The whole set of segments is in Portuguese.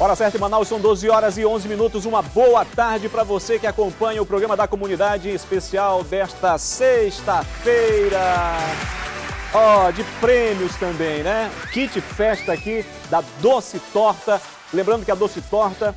Hora certa em Manaus, são 12 horas e 11 minutos. Uma boa tarde para você que acompanha o programa da comunidade especial desta sexta-feira. Ó, oh, de prêmios também, né? Kit festa aqui da Doce Torta. Lembrando que a Doce Torta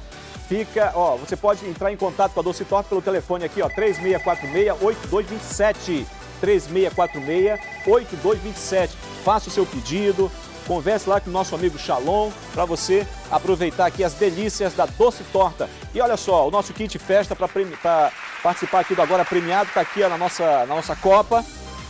fica, ó, você pode entrar em contato com a Doce Torta pelo telefone aqui, ó, 3646-8227. 3646-8227. Faça o seu pedido, Converse lá com o nosso amigo Shalom para você aproveitar aqui as delícias da Doce Torta. E olha só, o nosso kit festa para participar aqui do Agora Premiado está aqui ó, na, nossa, na nossa Copa.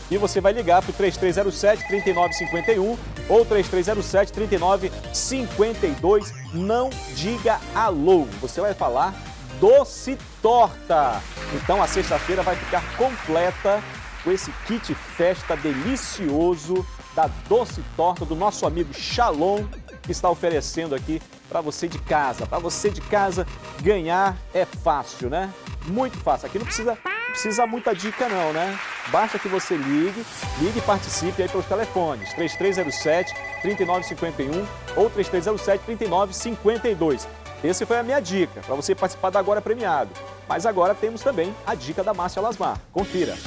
E você vai ligar para o 3307-3951 ou 3307-3952. Não diga alô, você vai falar Doce Torta. Então a sexta-feira vai ficar completa com esse kit festa delicioso da Doce Torta do nosso amigo Shalom, que está oferecendo aqui para você de casa. Para você de casa ganhar é fácil, né? Muito fácil. Aqui não precisa, não precisa muita dica não, né? Basta que você ligue, ligue e participe aí pelos telefones 3307 3951 ou 3307 3952. Essa foi a minha dica para você participar da Agora Premiado. Mas agora temos também a dica da Márcia Lasmar. Confira.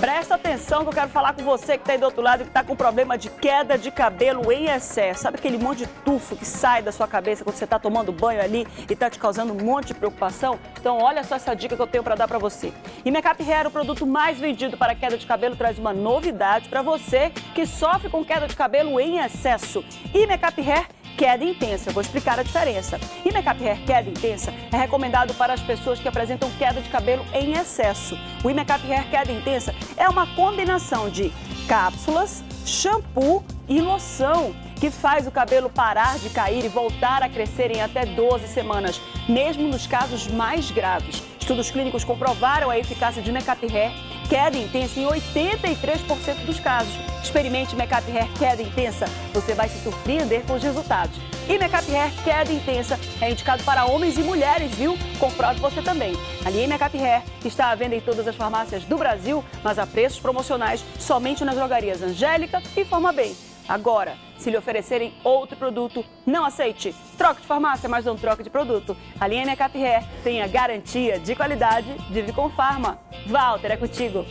Presta atenção que eu quero falar com você que está aí do outro lado e que está com problema de queda de cabelo em excesso. Sabe aquele monte de tufo que sai da sua cabeça quando você está tomando banho ali e está te causando um monte de preocupação? Então olha só essa dica que eu tenho para dar para você. E Makeup Hair, o produto mais vendido para queda de cabelo, traz uma novidade para você que sofre com queda de cabelo em excesso. E Makeup Hair queda intensa. Eu vou explicar a diferença. E Makeup Hair queda intensa é recomendado para as pessoas que apresentam queda de cabelo em excesso. O Makeup Hair queda intensa é uma combinação de cápsulas, shampoo e loção que faz o cabelo parar de cair e voltar a crescer em até 12 semanas, mesmo nos casos mais graves. Estudos clínicos comprovaram a eficácia de Makeup Hair queda intensa em 83% dos casos. Experimente Makeup Hair queda intensa, você vai se surpreender com os resultados. E Makeup Hair queda intensa é indicado para homens e mulheres, viu? Comprove você também. A linha Makeup Hair está à venda em todas as farmácias do Brasil, mas a preços promocionais somente nas drogarias Angélica e Forma Bem. Agora, se lhe oferecerem outro produto, não aceite. Troque de farmácia, mas não troque de produto. A linha Makeup Hair tem a garantia de qualidade de Vicom Pharma. Walter, é contigo.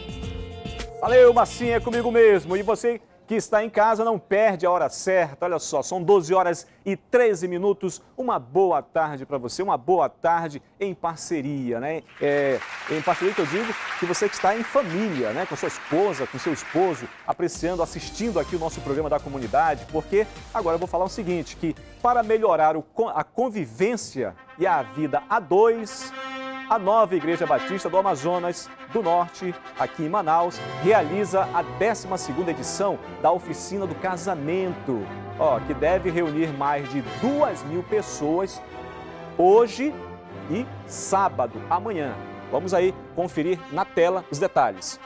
Valeu, Massinha, é comigo mesmo. E você que está em casa, não perde a hora certa. Olha só, são 12 horas e 13 minutos. Uma boa tarde para você, uma boa tarde em parceria, né? É, em parceria que eu digo que você que está em família, né? Com sua esposa, com seu esposo, apreciando, assistindo aqui o nosso programa da comunidade, porque agora eu vou falar o seguinte, que para melhorar o, a convivência e a vida a dois, a nova Igreja Batista do Amazonas do Norte, aqui em Manaus, realiza a 12ª edição da Oficina do Casamento, ó, que deve reunir mais de duas mil pessoas hoje e sábado, amanhã. Vamos aí conferir na tela os detalhes.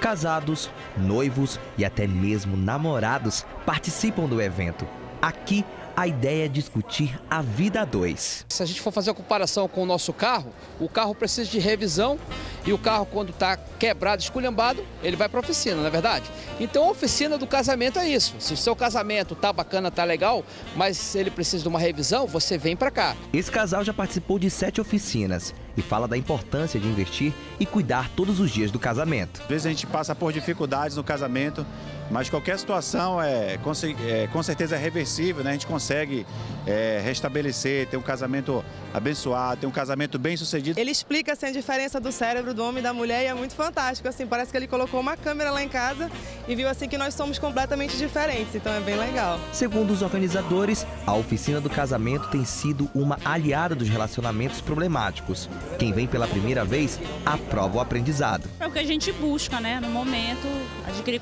Casados, noivos e até mesmo namorados participam do evento. Aqui a ideia é discutir a vida a dois. Se a gente for fazer a comparação com o nosso carro, o carro precisa de revisão e o carro, quando está quebrado, esculhambado, ele vai para a oficina, não é verdade? Então a oficina do casamento é isso. Se o seu casamento tá bacana, tá legal, mas ele precisa de uma revisão, você vem para cá. Esse casal já participou de sete oficinas e fala da importância de investir e cuidar todos os dias do casamento. Às vezes a gente passa por dificuldades no casamento, mas qualquer situação é com, é, com certeza é reversível, né? A gente consegue é, restabelecer, ter um casamento abençoado, ter um casamento bem sucedido. Ele explica assim, a diferença do cérebro do homem e da mulher e é muito fantástico. Assim, parece que ele colocou uma câmera lá em casa e viu assim que nós somos completamente diferentes, então é bem legal. Segundo os organizadores, a oficina do casamento tem sido uma aliada dos relacionamentos problemáticos. Quem vem pela primeira vez aprova o aprendizado. É o que a gente busca, né, no momento, adquirir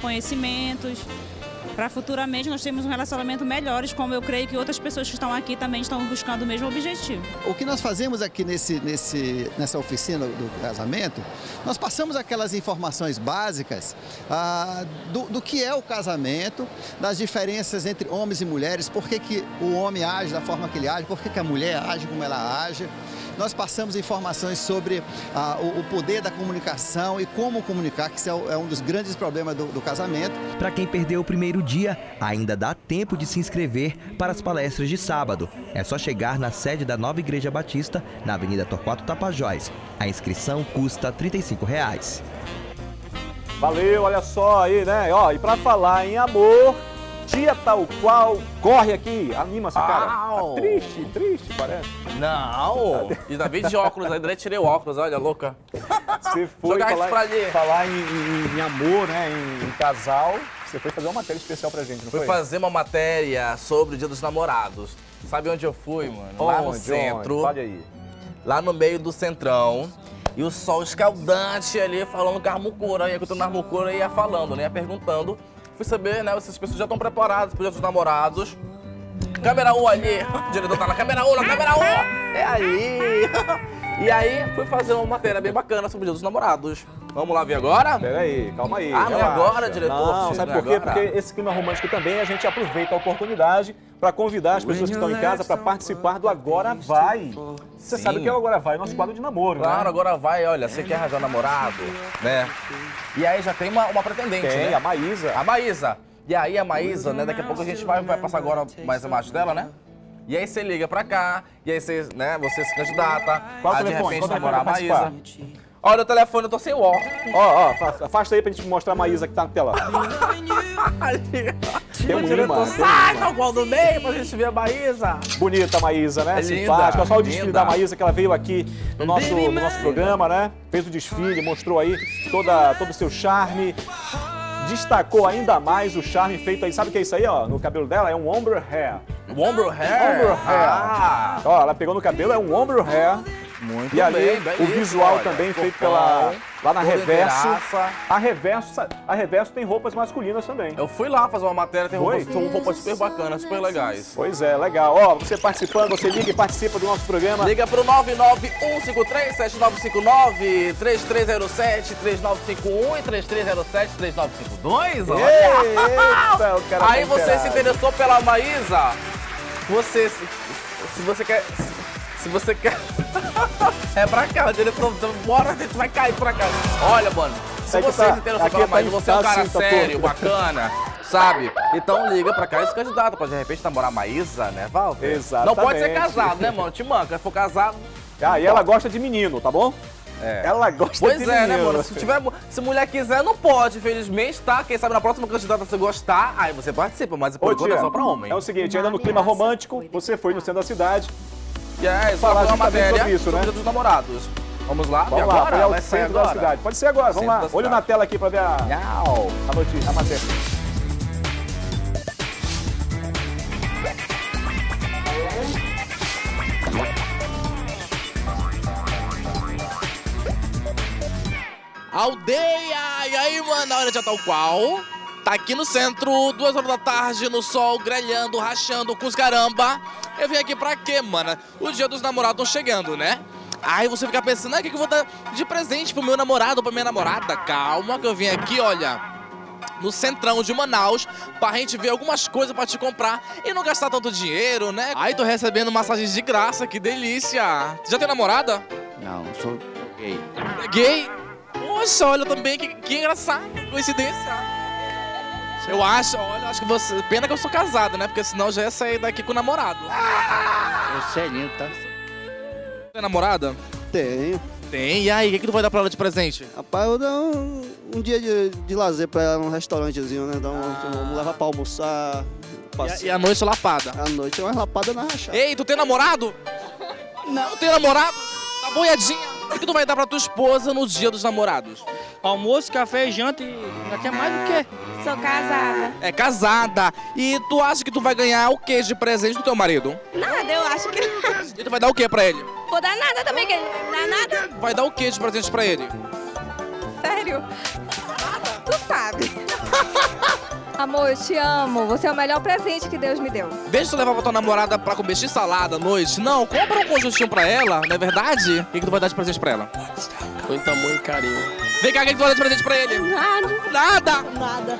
conhecimentos para futuramente nós termos um relacionamento melhores, como eu creio que outras pessoas que estão aqui também estão buscando o mesmo objetivo. O que nós fazemos aqui nesse, nesse, nessa oficina do casamento, nós passamos aquelas informações básicas ah, do, do, que é o casamento, das diferenças entre homens e mulheres, por que, que o homem age da forma que ele age, por que, que a mulher age como ela age nós passamos informações sobre ah, o, o poder da comunicação e como comunicar, que isso é, o- é um dos grandes problemas do, do casamento. Para quem perdeu o primeiro dia, ainda dá tempo de se inscrever para as palestras de sábado. É só chegar na sede da Nova Igreja Batista, na Avenida Torquato Tapajós. A inscrição custa 35 reais. Valeu, olha só aí, né? Ó, e pra falar em amor, dia tal qual, corre aqui, anima-se, cara. Au. Tá triste, triste, parece. Não! Ainda bem de óculos, ainda tirei o óculos, olha, louca. Você foi Jogar falar, pra ali. falar em, em- em amor, né? Em, em casal. Você foi fazer uma matéria especial pra gente, não Fui foi? fazer uma matéria sobre o Dia dos Namorados. Sabe onde eu fui, mano? Lá no Onde, centro. onde? Fale aí. Lá no meio do centrão. E o sol escaldante ali, falando com a Armucura. E eu tô na Armucura ia falando, né? Ia perguntando. Fui saber, né? Se as pessoas já estão preparadas pro Dia dos Namorados. Câmera 1 ali. O diretor tá na câmera 1, na câmera 1. É aí. E aí, fui fazer uma matéria bem bacana sobre o Dia dos Namorados. Vamos lá ver agora? Pera aí, calma aí. Ah, não é agora, diretor? Não, sabe é por quê? agora? Porque esse clima romântico também a gente aproveita a oportunidade para convidar as pessoas que estão em casa para participar do Agora Vai. Você Sim. sabe o que é o Agora Vai? Nosso quadro de namoro, Claro, né? agora vai, olha, você quer arranjar namorado, né? E aí já tem uma, uma pretendente, Tem, né? a Maísa. A Maísa. E aí a Maísa, né, daqui a pouco a gente vai, vai passar agora mais imagens dela, né? E aí você liga pra cá, e aí você, né, você se candidata Qual o a de telefone? repente Qual o telefone namorar a Maísa. Olha o telefone, eu tô sem o ó. Ó, ó, afa- afasta aí pra gente mostrar a Maísa que tá na tela. Tem um o imã, um imã. tá igual do meio pra gente ver a Maísa. Bonita a Maísa, né? É linda, Simpática. Olha só o desfile linda. da Maísa que ela veio aqui no nosso, no nosso programa, né? Fez o desfile, mostrou aí toda, todo o seu charme. Destacou ainda mais o charme feito aí. Sabe o que é isso aí, ó? No cabelo dela é um ombro hair. O ombro hair? Ombro hair. Ah, Ó, ela pegou no cabelo, é um ombro hair. Muito E ali, bem, o visual olha, também feito pela, lá na Reverso. A Reverso. A Reverso tem roupas masculinas também. Eu fui lá fazer uma matéria, tem roupas, são roupas super bacanas, super legais. Pois é, legal. Ó, você participando, você liga e participa do nosso programa. Liga pro 991537959, 3307 3951 e 3307 3952. Olha! Eita, o cara tá Aí você se interessou pela Maísa, você se, se você quer se, se você quer É pra cá, o diretor, bora, a gente vai cair pra cá. Olha, mano, se É que você tá- aqui pela tá em- você é um tá cara assim, tá sério, torto. bacana, sabe? Então liga pra cá e se candidata pra de repente namorar a Maísa, né, Walter? Exatamente. Não pode ser casado, né, mano? Te manca, se for casado, Ah, e ela gosta de menino, tá bom? é. Ela gosta Pois de é, menino. né, mano? Se, tiver, se mulher quiser, não pode, infelizmente, tá? Quem sabe na próxima candidata você gostar, aí você participa, mas por enquanto é só pra homem. É o seguinte, ainda no clima romântico, você foi no centro da cidade. E é, só falar uma matéria isso, né? o dos namorados. Vamos lá? Vamos e lá, agora? foi ao Vai sair centro da cidade. Pode ser agora, vamos lá. Olho na tela aqui pra ver a, Nhau. a notícia, a matéria. Aldeia! E aí, mano, a hora já tal qual. Tá aqui no centro, duas horas da tarde, no sol, grelhando, rachando com os caramba. Eu vim aqui pra quê, mano? O dia dos namorados chegando, né? Aí você fica pensando, ah, o que, que eu vou dar de presente pro meu namorado ou pra minha namorada? Calma, que eu vim aqui, olha, no centrão de Manaus, pra gente ver algumas coisas pra te comprar e não gastar tanto dinheiro, né? Aí tô recebendo massagens de graça, que delícia! Já tem namorada? Não, sou gay. Gay? Poxa, olha também, que, que engraçado, coincidência. Eu acho, olha, eu acho que você. Pena que eu sou casado, né? Porque senão eu já ia sair daqui com o namorado. Eu serinho, tá? Tem namorada? Tenho. Tem, e aí, o que, que tu vai dar pra ela de presente? Rapaz, eu dou um, um dia de, de lazer pra ela num restaurantezinho, né? Dá um, Vamos levar pra almoçar. E a, e a noite lapada. À noite é uma lapada na rachada. Ei, tu tem namorado? Não. Tu tem namorado? Tá boiadinha. O que, tu vai dar pra tua esposa no dia dos namorados? Almoço, café, janta e quer mais do que? Sou casada. É casada. E tu acha que tu vai ganhar o que de presente do teu marido? Nada, eu acho que não. E tu vai dar o que pra ele? Vou dar nada também, que não dá nada. Vai dar o que de presente pra ele? Sério? Tu sabe. Amor, eu te amo. Você é o melhor presente que Deus me deu. Deixa tu levar pra tua namorada pra comer x-salada à noite. Não, compra um conjuntinho pra ela, não é verdade? O que, que tu vai dar de presente pra ela? Muito amor e carinho. Vem cá, o que, que tu vai dar de presente pra ele? Nada. Nada! Nada.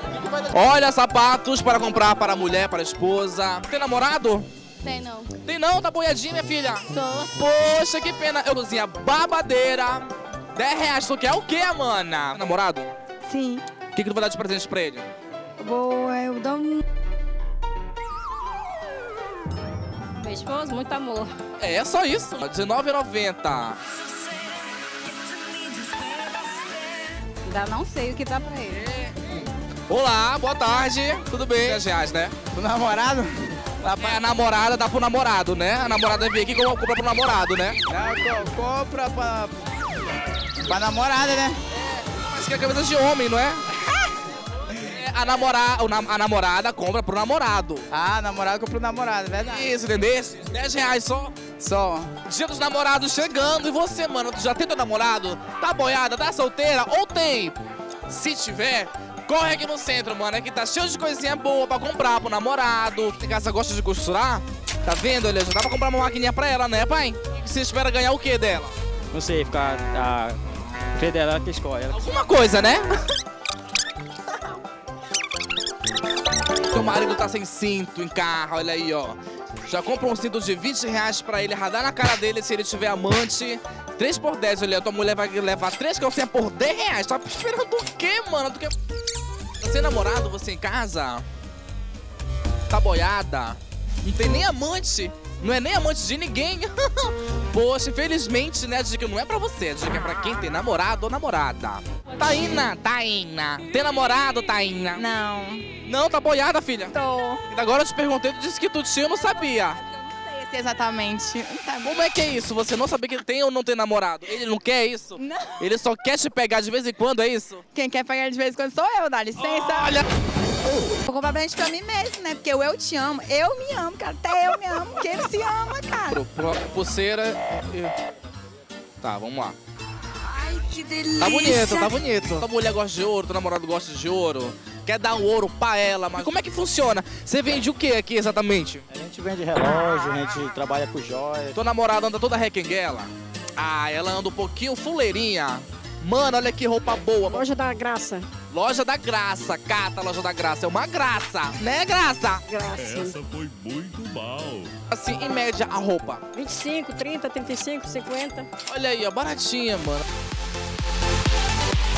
Olha, sapatos para comprar para a mulher, para a esposa. Tem namorado? Tem não. Tem não? Tá boiadinha, minha filha? Tô. Poxa, que pena. Eu cozinha babadeira. 10 reais. Tu quer o quê, mana? Namorado? Sim. O que, que tu vai dar de presente pra ele? Vou, eu dou um... Meu esposo, muito amor. É, só isso. R$19,90. Ainda não sei o que dá pra ele. Olá, boa tarde. Tudo bem? 10 reais, né? O namorado? É, a namorada dá pro namorado, né? A namorada vem aqui e compra pro namorado, né? Ah, co compra pra, pra namorada, né? Mas que é camisa de homem, não é? É, A, namora... o nam- a namorada compra pro namorado. Ah, namorado compra pro namorado, é verdade. Isso, entendeu? 10 reais só. Só. Dia dos namorados chegando. E você, mano, tu já tem teu namorado? Tá boiada, tá solteira? Ou tem? Se tiver, corre aqui no centro, mano. Aqui tá cheio de coisinha boa pra comprar pro namorado. Tem casa gosta de costurar? Tá vendo, olha? Já dá pra comprar uma maquininha pra ela, né, pai? E você espera ganhar o que dela? Não sei, ficar a filha dela que escolhe. Ela... Alguma coisa, né? Teu marido tá sem cinto em carro, olha aí, ó. Já compra um cinto de 20 reais pra ele radar na cara dele se ele tiver amante. 3 por 10, olha, tua mulher vai levar 3 calcinhas por 10 reais. Tá esperando o quê, mano? Tu quer... Tá sem namorado, você em casa? Tá boiada? Não tem nem amante? Não é nem amante de ninguém? Poxa, infelizmente, né, a dica não é pra você, a dica é pra quem tem namorado ou namorada. Taína, Taína. Tem namorado, Taína? Não. Não, tá boiada, filha? Tô. E agora eu te perguntei, tu disse que tu tinha, eu não sabia. Exatamente. Tá. Como é que é isso? Você não sabia que tem ou não tem namorado? Ele não quer isso? Não. Ele só quer te pegar de vez em quando, é isso? Quem quer pegar de vez em quando sou eu, dá licença. Olha! Vou comprar presente pra mim mesmo, né? Porque o eu te amo. Eu me amo, cara. Até eu me amo. Porque ele se ama, cara. Pulseira. e- Tá, vamos lá. Ai, que delícia. Tá bonito, tá bonito. Tua mulher gosta de ouro, teu namorado gosta de ouro. Quer dar o ouro pra ela, mas como é que funciona? Você vende o que aqui exatamente? A gente vende relógio, a gente trabalha com joias. Tua namorada anda toda requenguela? Ah, ela anda um pouquinho fuleirinha. Mano, olha que roupa boa. Loja da Graça. Loja da Graça, cata Loja da Graça. É uma graça, né, Graça? Graça. foi muito mal. Assim, em média, a roupa. 25, 30, 35, 50. Olha aí, ó, baratinha, mano.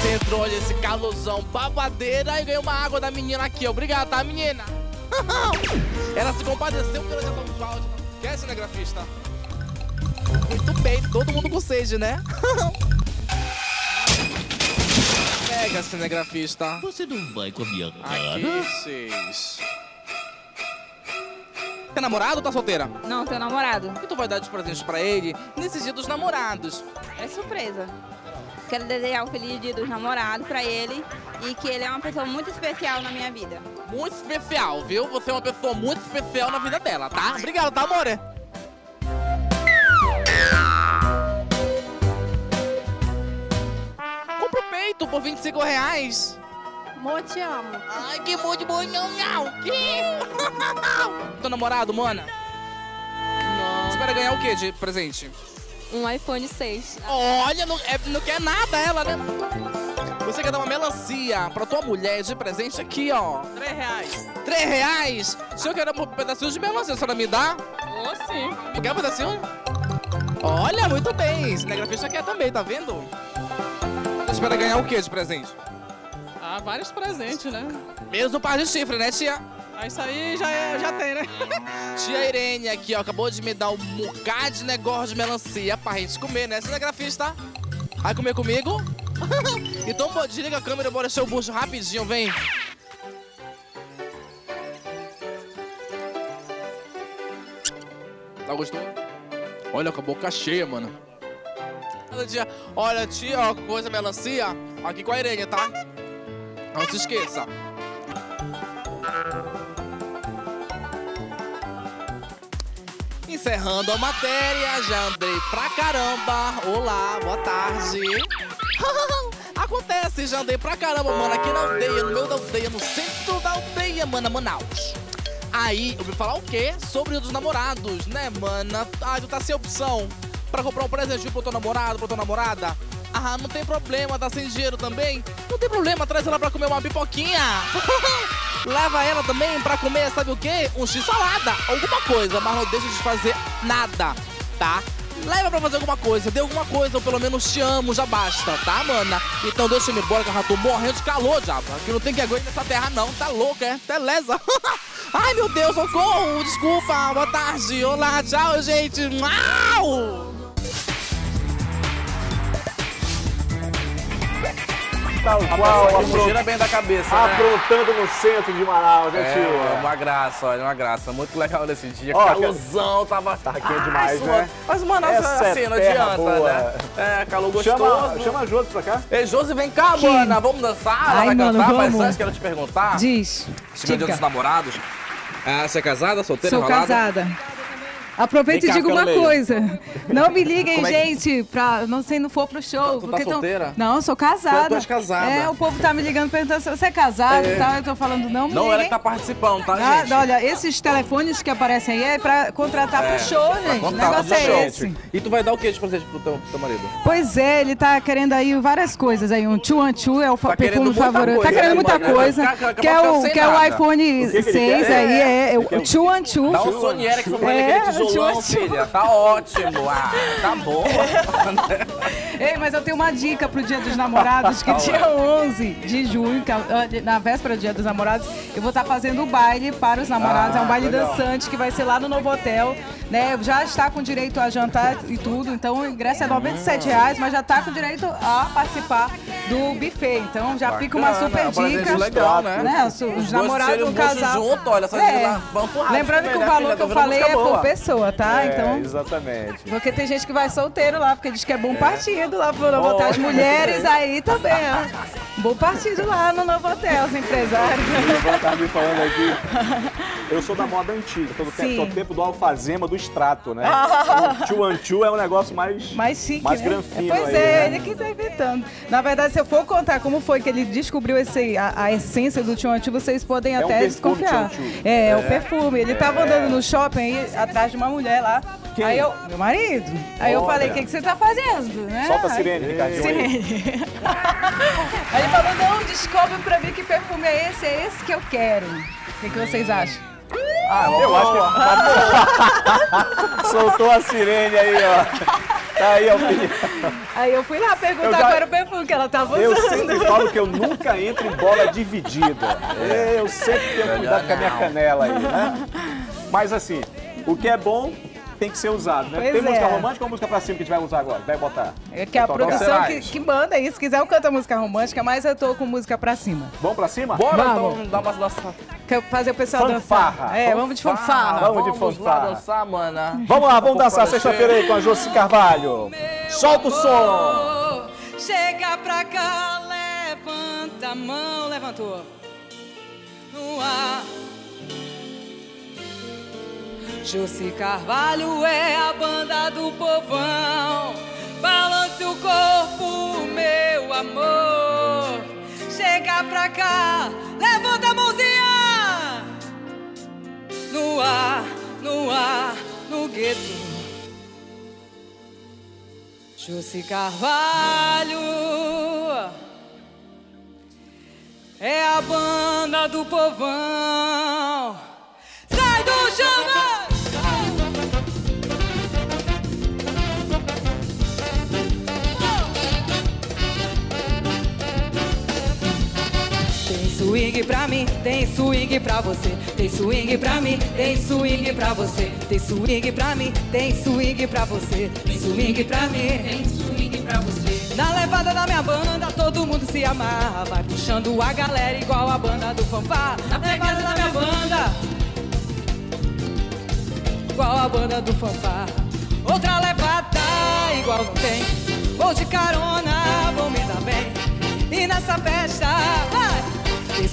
Centro, olha esse calorzão, babadeira e ganhou uma água da menina aqui, ó. Obrigado, tá, menina? Ela se compadeceu pela já tão Cláudia. Quer, cinegrafista? Muito bem, todo mundo com sede, né? Pega, cinegrafista. Você não vai com a minha cara? Aqui, seis. Tem namorado ou tá solteira? Não, teu namorado. Que tu vai dar de presente pra ele nesse dia dos namorados? É surpresa. Quero desejar um feliz dia dos namorados pra ele e que ele é uma pessoa muito especial na minha vida. Muito especial, viu? Você é uma pessoa muito especial na vida dela, tá? Obrigado, tá, amore? Compra o peito por 25 reais. Amor, te amo. Ai, que bom de bom, não, não. Que? Teu namorado, mana? Não. Espera ganhar o que de presente? Um iPhone 6. Olha, não, é- não quer nada ela, né? Você quer dar uma melancia pra tua mulher de presente aqui, ó. 3 reais. 3 reais? Se eu quero um pedacinho de melancia, a senhora me dá? Ô, sim. Quer um pedacinho? Olha, muito bem. Cinegrafista quer também, tá vendo? Você espera ganhar o que de presente? Ah, vários presentes, né? Mesmo par de chifre, né, tia? Ah, isso aí já, é- já tem, né? Tia Irene aqui, ó, acabou de me dar um bocado de negócio de melancia pra gente comer, né, cinegrafista? Vai comer comigo? então, pô, desliga a câmera, bora encher o bucho rapidinho, vem. Tá gostoso? Olha, com a boca cheia, mano. Olha, tia, olha, tia, ó, coisa melancia. Aqui com a Irene, tá? Não se esqueça. Encerrando a matéria, já andei pra caramba. Olá, boa tarde. Acontece, já andei pra caramba, mano, aqui na aldeia, no meio da aldeia, no centro da aldeia, mano, Manaus. Aí, eu vim falar o quê? Sobre o dos namorados, né, mana? Ah, tu tá sem opção pra comprar um presentinho pro teu namorado, pra tua namorada? Ah, não tem problema, tá sem dinheiro também? Não tem problema, traz ela pra comer uma pipoquinha. leva ela também pra comer, sabe o quê? Um x-salada, alguma coisa, mas não deixa de fazer nada, tá? Leva pra fazer alguma coisa, dê alguma coisa, ou pelo menos te amo, já basta, tá, mana? Então deixa eu ir embora que eu já tô morrendo de calor, diabo. Aqui não tem que aguentar nessa terra não, tá louca, é? Beleza. Ai, meu Deus, socorro, desculpa, boa tarde, olá, tchau, gente. Au! Tal A qual, pessoa que apro- bem da cabeça, né? aprontando no centro de Manaus, né, É, tio? uma graça, olha, uma graça. Muito legal nesse dia. Ó, Calorzão, tava... Tá aqui é demais, né? Mas, mano, Essa é assim, não adianta, boa. né? É, calor gostoso. Chama, chama a Josi pra cá. Ei, Josi, vem cá, mana. Vamos dançar? Ai, vai mano, cantar, mas vamos. antes quero te perguntar. Diz. Dia Diga. dos namorados. Ah, você é casada, solteira, Sou enrolada? casada. Aproveita e diga uma no meio. coisa. Não me liguem, é que- gente, pra não sei, não for pro show. Tu tá porque tão- solteira? Não, eu sou casada. Tu és casada. É, o povo tá me ligando perguntando se você é casado e É. tal. Eu tô falando, não me Não, ela que tá participando, tá, Ah, gente? olha, esses telefones que aparecem aí é pra contratar É, pro show, gente. O negócio é show. esse. E tu vai dar o que de presente pro teu, pro teu marido? Pois é, ele tá querendo aí várias coisas aí. Um Chuan Chu é o Tá perfume favorito. Tá querendo né, muita coisa. Vai ficar- Que é vai o, que é o iPhone O que que ele 6 quer? aí, é, é quer o Chuan Chu. Dá um Sony Ericsson pra ele, É, Chuan Chu. filha. Tá ótimo. Ah, tá bom. Ei, mas eu tenho uma dica pro Dia dos Namorados, que dia 11 de junho, é, ah, na véspera do Dia dos Namorados, eu vou estar fazendo o baile para os namorados. Ah, é um baile legal. dançante que vai ser lá no Novo Hotel, né? Já está com direito a jantar e tudo, então o ingresso é 97 reais, mas já está com direito a participar do buffet. Então já fica uma Bacana, super é dica. legal, né? Os, os Os namorados, um casal. junto, olha, só É. lá, vamos pro Lembrando também, que o né, valor que eu Tá falei é por pessoa, tá? É, Então. exatamente. Porque tem gente que vai solteiro lá, porque diz que é bom partido lá Novo Hotel. As mulheres aí também, ó. Bom partido lá no Novo Hotel, os empresários. O Ivan tá me falando aqui. Eu sou da moda antiga, todo tempo, Sim. sou do tempo do alfazema, do extrato, né? Ah. O Chuan Chu é um negócio mais, mais chique, mais né? granfino Pois aí, é, né? ele que tá inventando. Na verdade, se eu for contar como foi que ele descobriu esse, a, a essência do Chuan Chu, vocês podem É um até perfume desconfiar. É, É. o perfume. Ele tava É. andando no shopping aí, atrás de uma mulher lá. Quem? Aí eu, meu marido. Aí eu falei, o que, que você tá fazendo? Né? Solta a sirene, Ricardinho. Sirene. Aí ele falou, não, descobre pra mim que perfume é esse, é esse que eu quero. O que, que vocês acham? Ah, eu acho que. Soltou a sirene aí, ó. Tá aí opinião. Aí eu fui lá perguntar já- qual era o perfume que ela tava usando. Eu sempre falo que eu nunca entro em bola dividida. Eu sempre tenho cuidado com a minha canela aí, né? Mas assim, o que é bom tem que ser usado, né? Pois tem música é. romântica ou música pra cima que a gente vai usar agora? Vai botar. É que a produção que, que manda isso. Se quiser, eu canto a música romântica, mas eu tô com música pra cima. Vamos pra cima? Bora Vamos. então, dá uma. Quer fazer o pessoal Fanfarra. dançar. É, vamos de fanfarra. Vamos de Vamos lá fanfarra. dançar, mana. Vamos lá, vamos dançar sexta-feira aí com a Josi Carvalho. Solta o som. Chega pra cá, levanta a mão, levantou. No ar. Josi Carvalho é a banda do povão. Balance o corpo, meu amor. Chega pra cá, levanta a mãozinha. No ar, no ar, no gueto. Josi Carvalho é a banda do povão. Swing pra mim, tem swing pra você. Tem swing pra mim, tem swing pra você. Tem swing pra mim, tem swing pra você. Tem swing pra mim, tem swing pra você. Na levada da minha banda, todo mundo se amarra. Vai puxando a galera igual a banda do fanfá. Na levada da minha banda, igual a banda do fanfá. Outra levada igual não tem.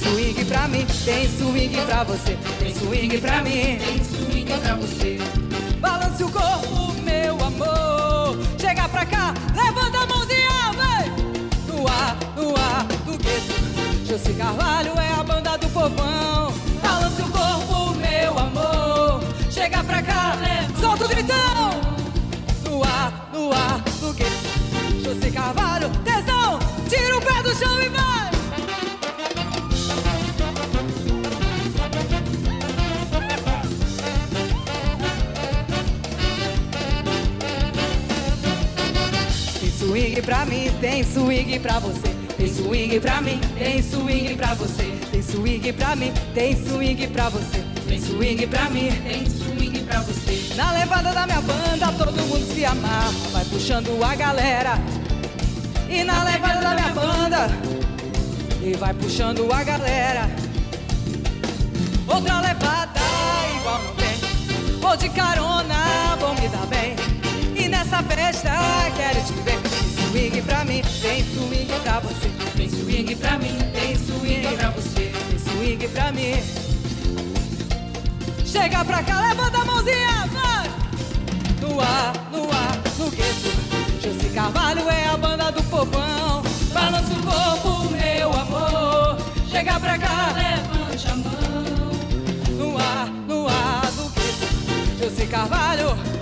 Swing pra mim, tem swing pra você. Tem swing pra mim, tem swing pra você. Balance o corpo, meu amor. Chega pra cá, levanta a mãozinha, vem! No ar, no ar do gueto. Josi Carvalho é a banda do povão. Balance o corpo, meu amor. Chega pra cá, solta o gritão! No ar, no ar do gueto. Josi Carvalho, tesão, tira o pé do chão e vai! Pra mim, tem swing pra você. Tem swing pra mim, tem swing pra você. Tem swing pra mim, tem swing pra você. Tem swing pra mim, tem swing pra você. Na levada da minha banda, todo mundo se amarra, vai puxando a galera. E na levada da minha banda, e vai puxando a galera. Outra levada igual não tem. Vou de carona, vou me dar bem. E nessa festa quero te ver. Swing pra mim, tem swing pra você. Tem swing pra mim, tem swing pra você. Tem swing pra mim. Chega pra cá, levanta a mãozinha, vai! No ar, no ar, no gueto. José Carvalho é a banda do povão. Balança o corpo, meu amor. Chega pra cá, levante a mão. No ar, no ar, no gueto. José Carvalho.